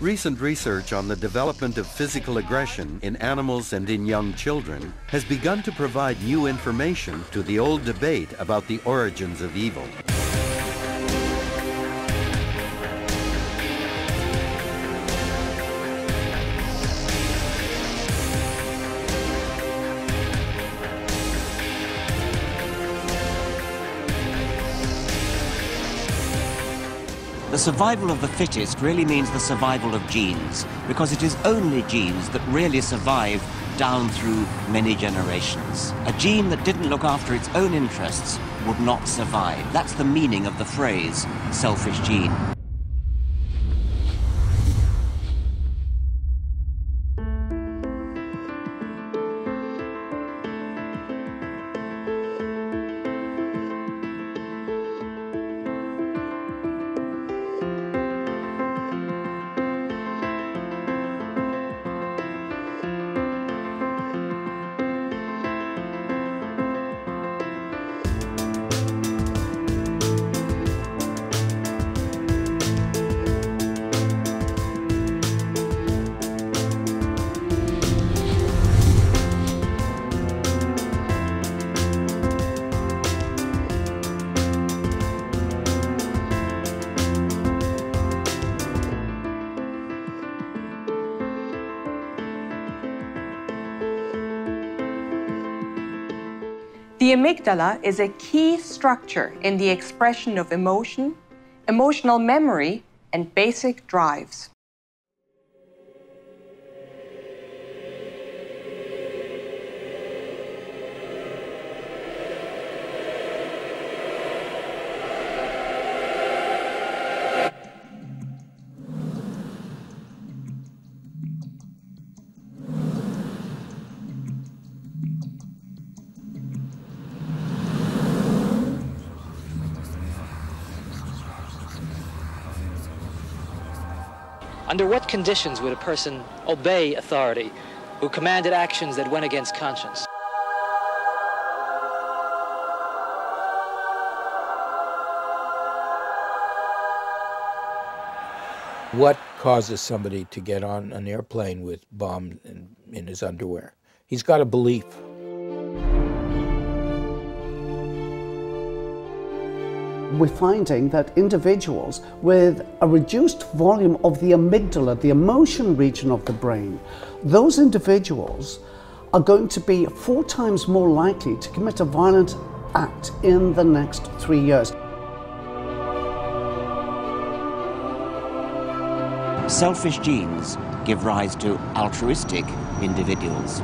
Recent research on the development of physical aggression in animals and in young children has begun to provide new information to the old debate about the origins of evil. The survival of the fittest really means the survival of genes, because it is only genes that really survive down through many generations. A gene that didn't look after its own interests would not survive. That's the meaning of the phrase selfish gene. The amygdala is a key structure in the expression of emotion, emotional memory, and basic drives. Under what conditions would a person obey authority who commanded actions that went against conscience? What causes somebody to get on an airplane with bombs in, in his underwear? He's got a belief. We're finding that individuals with a reduced volume of the amygdala, the emotion region of the brain, those individuals are going to be four times more likely to commit a violent act in the next three years. Selfish genes give rise to altruistic individuals.